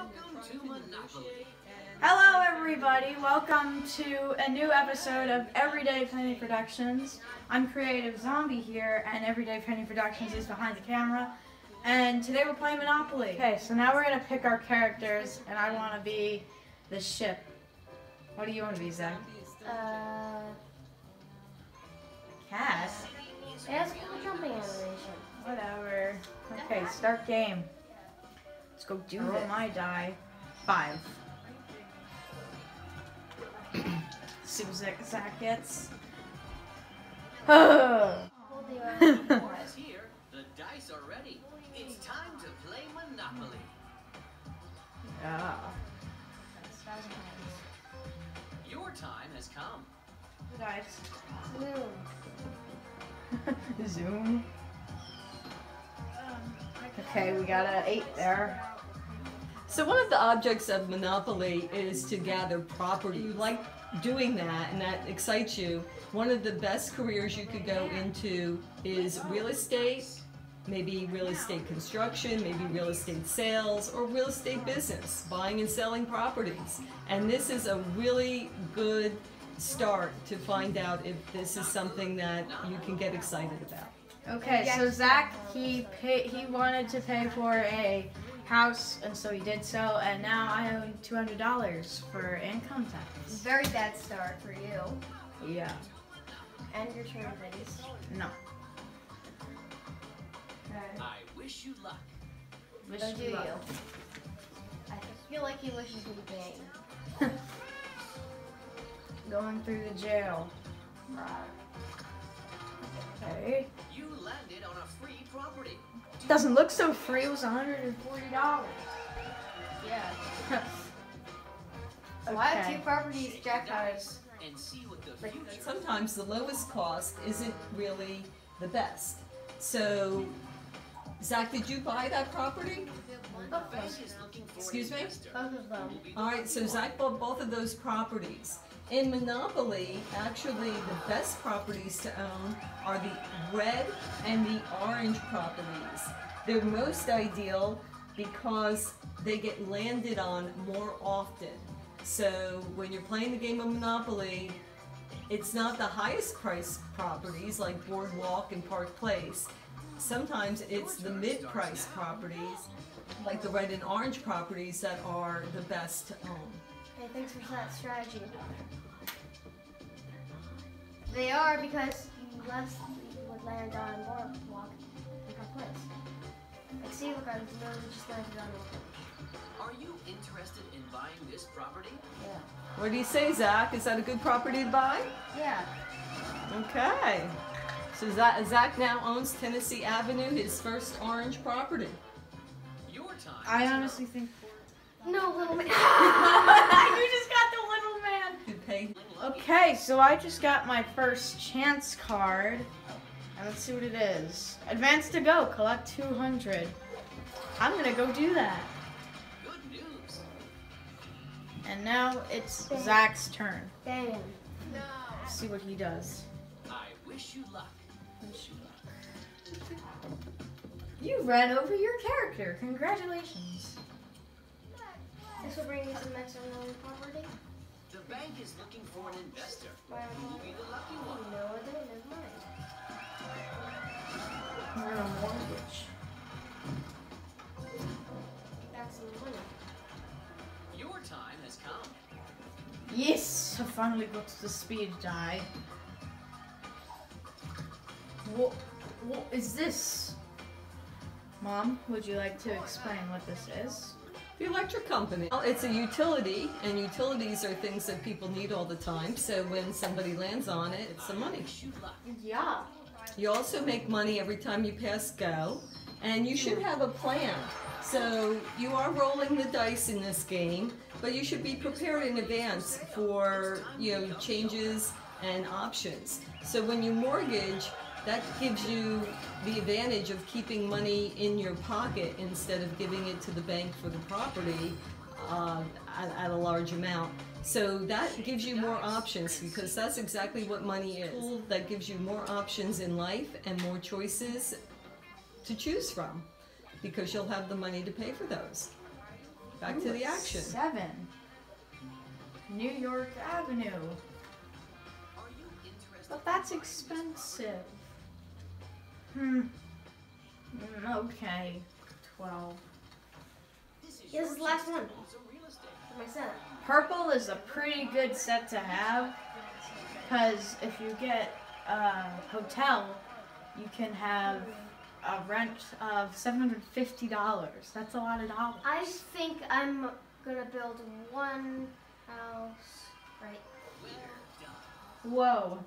Welcome to Monopoly. Hello, everybody. Welcome to a new episode of Everyday Penny Productions. I'm Creative Zombie here, and Everyday Penny Productions is behind the camera. And today we're playing Monopoly. Okay, so now we're gonna pick our characters, and I want to be the ship. What do you want to be, Zach? Uh, Cass. it has cool jumping animation. Whatever. Okay, start game. Let's go do oh roll my die. Five. See what Zach, Zach gets. Oh. Hold the As here, the dice are ready. It's time to play Monopoly. yeah. Your time has come. Dice. Zoom. Um, Zoom. Okay, we got an eight there. So one of the objects of Monopoly is to gather property. You like doing that and that excites you. One of the best careers you could go into is real estate, maybe real estate construction, maybe real estate sales, or real estate business, buying and selling properties. And this is a really good start to find out if this is something that you can get excited about. Okay, so Zach he pay, he wanted to pay for a house, and so he did so, and now I owe two hundred dollars for income tax. Very bad start for you. Yeah. And your turn, please. No. Okay. I wish you luck. Wish Or do you? luck. I feel like he wishes me pain. Going through the jail. Okay. You landed on a free property. Doesn't look so free. It was one hundred and forty dollars. Yeah. So I have two properties jackpot. Dice and see what the Like, future. sometimes the lowest cost isn't really the best. So, Zach, did you buy that property? Excuse me? All right, so Zach bought both of those properties. In Monopoly, actually, the best properties to own are the red and the orange properties. They're most ideal because they get landed on more often. So when you're playing the game of Monopoly, it's not the highest priced properties like Boardwalk and Park Place. Sometimes it's the mid-priced properties, like the red and orange properties that are the best to own. Hey, thanks for that strategy. They are because you less would land on boardwalk in our place. Like, see, look, I literally just landed on it. Are you interested in buying this property? Yeah. What do you say, Zach? Is that a good property to buy? Yeah. Okay. So Zach, Zach now owns Tennessee Avenue, his first orange property. Your time. I is honestly think. four. No, little man. you just got the little man. Okay, so I just got my first chance card. And let's see what it is. Advance to go, collect 200. I'm gonna go do that. Good news. And now it's Zach's turn. Bam. Let's see what he does. I wish you luck. You ran over your character. Congratulations. This will bring you some extra known property. The bank is looking for an investor. Why Who will be the lucky one? No, they don't have mine. We're on a mortgage. That's some money. Your time has come. Yes, I finally got to the speed die. What, what is this? Mom, would you like to explain what this is? The electric company. Well, it's a utility, and utilities are things that people need all the time. So when somebody lands on it, it's some money. Wish you luck. Yeah. You also make money every time you pass go, and you should have a plan. So you are rolling the dice in this game, but you should be prepared in advance for you know changes and options. So when you mortgage, that gives you the advantage of keeping money in your pocket instead of giving it to the bank for the property uh, at, at a large amount. So that gives you more options because that's exactly what money is. Tool That gives you more options in life and more choices to choose from because you'll have the money to pay for those. back to the action. Seven. New York Avenue. Are you interested? But that's expensive. Hmm. Mm, Okay. Twelve. This is this is the last one. So real estate. For my son. Purple is a pretty good set to have. Because if you get a hotel, you can have a rent of $750. That's a lot of dollars. I think I'm gonna build one house right here. Whoa.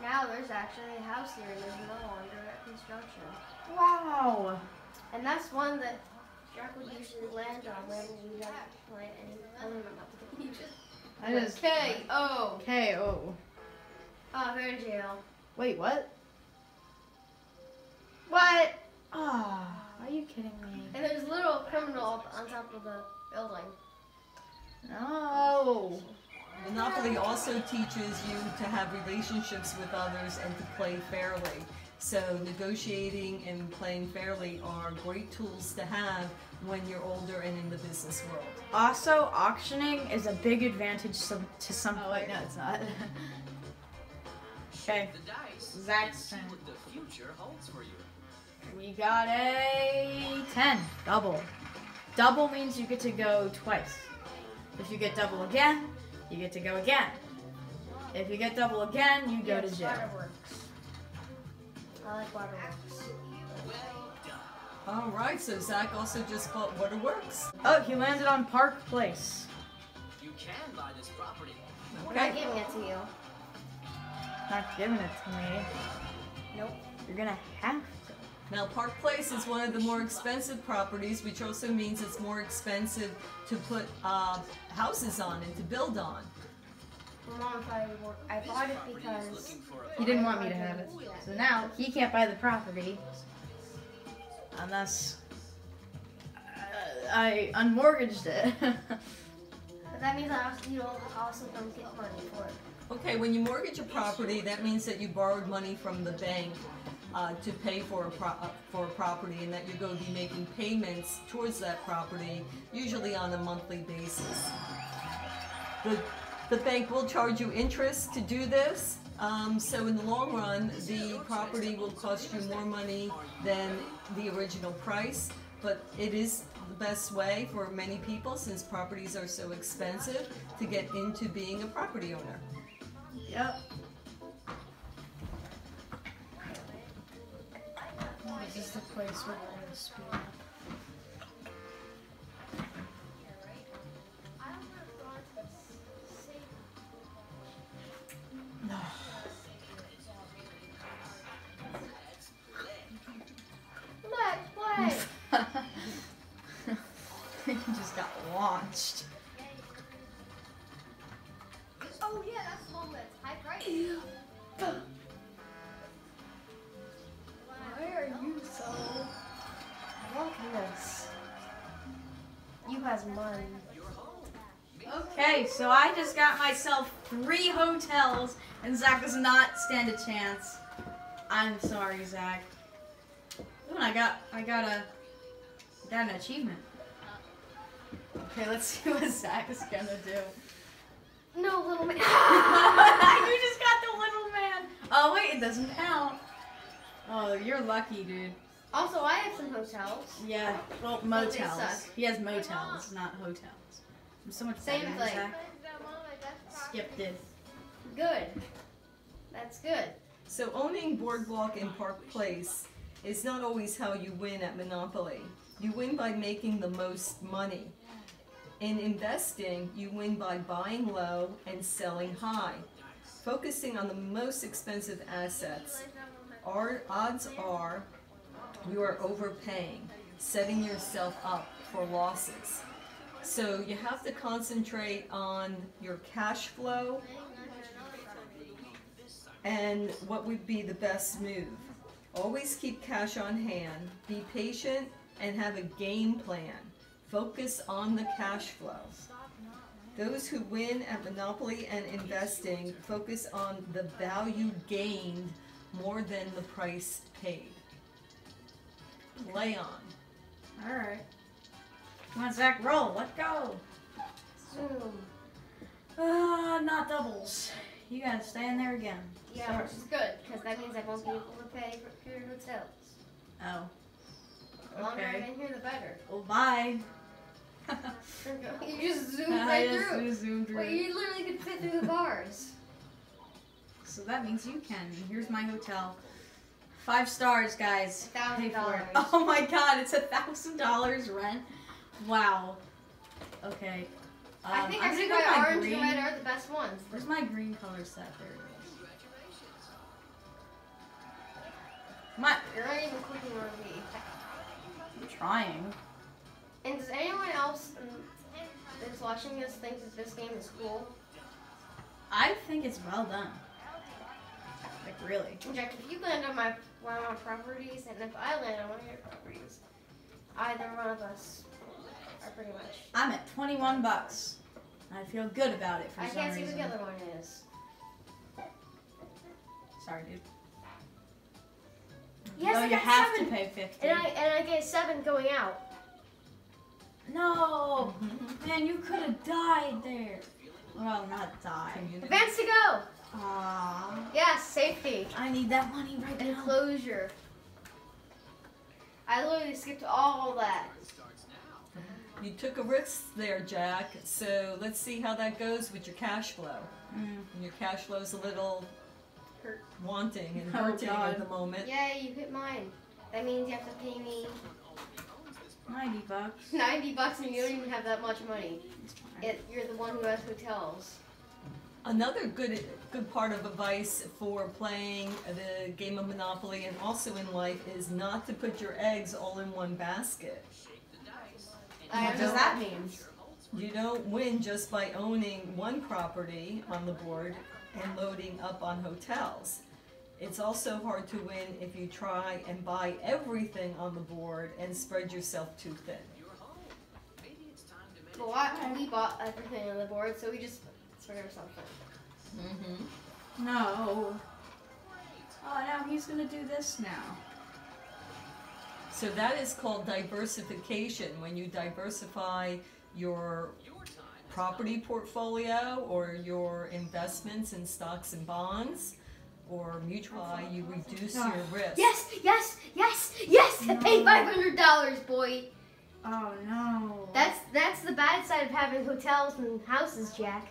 Now there's actually a house here and there's no longer at construction. Wow. And that's one that Jack would usually land on whenever we got to play any I don't remember not to Egypt. I just K O KO. Oh, they're in jail. Wait, what? What? Ah, are you kidding me? And there's a little criminal up on top of the building. No. Monopoly also teaches you to have relationships with others and to play fairly. So negotiating and playing fairly are great tools to have when you're older and in the business world. Also, auctioning is a big advantage to some. Oh wait, no, it's not. okay, The dice. Zach's turn. what the future holds for you. we got a ten double. Double means you get to go twice. If you get double again, you get to go again. If you get double again, you go to jail. Waterworks. I like waterworks. All right, so Zach also just bought Waterworks. Oh, he landed on Park Place. You can buy this property. We're not giving it to you. Not giving it to me. Nope. You're gonna have to. Now, Park Place is one of the more expensive properties, which also means it's more expensive to put uh, houses on and to build on. Mom thought I, bought it because looking for a He didn't want me to have it. So now he can't buy the property unless uh, I unmortgaged it. But that means I also, you also don't get money for it. Okay, when you mortgage a property, that means that you borrowed money from the bank uh, to pay for a uh, for a property, and that you're going to be making payments towards that property, usually on a monthly basis. The the bank will charge you interest to do this. Um, so in the long run, the property will cost you more money than the original price, but it is the best way for many people since properties are so expensive to get into being a property owner. yep. This is the place where we're gonna speed up. No. Let's play. he just got launched. oh yeah, that's the one that's high price. Has money. Okay, so I just got myself three hotels, and Zach does not stand a chance. I'm sorry, Zach. Ooh, and I got I got a got an achievement. Okay, let's see what Zach is gonna do. No, little man. you just got the little man. Oh wait, it doesn't count. Oh, you're lucky, dude. Also, I have some hotels. Yeah, well, motels. suck. He has motels, not hotels. I'm so much Same better, thing. Zach. Skipped it. Good. That's good. So owning Boardwalk and Park Place is not always how you win at Monopoly. You win by making the most money. In investing, you win by buying low and selling high. Focusing on the most expensive assets, our odds are you are overpaying, setting yourself up for losses. So you have to concentrate on your cash flow and what would be the best move. Always keep cash on hand, be patient, and have a game plan. Focus on the cash flow. Those who win at Monopoly and investing focus on the value gained more than the price paid. Play on. All right. Come on, Zach, roll. Let's go. Zoom. Uh, not doubles. You gotta stay in there again. Yeah, Sorry. which is good because that means I won't be able to pay for your hotels. Oh. The longer Okay. I'm in here, the better. Well, bye. You just zoomed I right just through. zoomed through. Wait, you literally could fit through the bars. So that means you can. Here's my hotel. Five stars, guys. Thousand Pay for it. dollars. Oh my god, it's a thousand dollars rent. Wow. Okay. Um, I think I'm actually my orange green. and red are the best ones. Where's my green color set? There it is. On. You're not even clicking on me. I'm trying. And does anyone else um, that's watching this think that this game is cool? I think it's well done. Like really. Jack, if you land on my one of my properties, and if I land on one of your properties, either one of us are pretty much. I'm at 21 bucks. I feel good about it for I some can't see reason. what the other one is. Sorry, dude. Yes, I you have seven. to pay 50. And I and I get seven going out. No! Man, you could have died there. Well, not died. Advance to go. Aww. Yes, safety. I need that money right now. Enclosure. I literally skipped all that. You took a risk there, Jack. So let's see how that goes with your cash flow. Mm. And your cash flow's a little Hurt. wanting and Oh, hurting God. at the moment. Yay, you hit mine. That means you have to pay me 90 bucks. 90 bucks and you don't even have that much money. It, you're the one who has hotels. Another good good part of advice for playing the game of Monopoly and also in life is not to put your eggs all in one basket. I What does that mean? means. You don't win just by owning one property on the board and loading up on hotels. It's also hard to win if you try and buy everything on the board and spread yourself too thin. But why? We bought everything on the board, so we just ourselves thin. Mm-hmm. No. Oh, now he's gonna do this now. So that is called diversification. When you diversify your property portfolio or your investments in stocks and bonds or mutual you reduce your risk. Yes, yes, yes, yes! I paid $500, boy! Oh no. That's that's the bad side of having hotels and houses, Jack.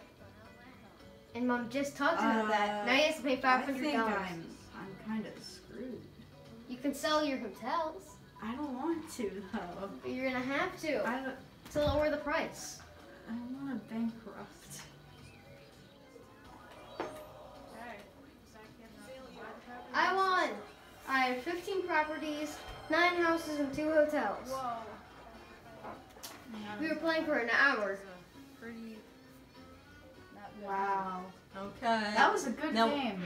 And Mom just talked about that. Uh, Now he has to pay five hundred dollars. I think I'm, I'm kind of screwed. You can sell your hotels, I don't want to though. but you're gonna have to I don't. to lower the price. I don't want to bankrupt. I won. I have 15 properties, nine houses, and two hotels. Whoa. We were playing for an hour. Wow. Okay. That was a good now, game.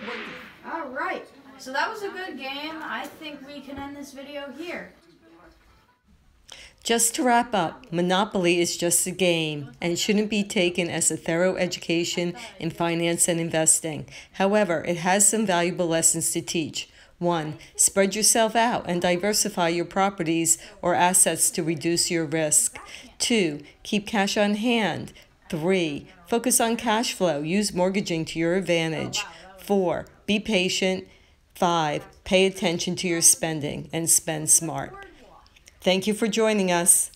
All right. So that was a good game. I think we can end this video here. Just to wrap up, Monopoly is just a game and shouldn't be taken as a thorough education in finance and investing. However, it has some valuable lessons to teach. 1. Spread yourself out and diversify your properties or assets to reduce your risk. 2. Keep cash on hand. 3. Focus on cash flow. Use mortgaging to your advantage. 4. Be patient. 5. Pay attention to your spending and spend smart. Thank you for joining us.